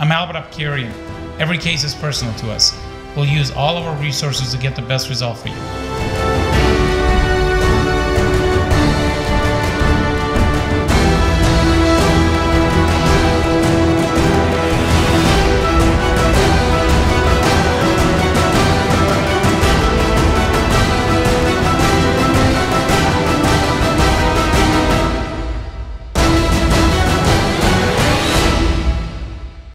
I'm Albert Abkarian. Every case is personal to us. We'll use all of our resources to get the best result for you.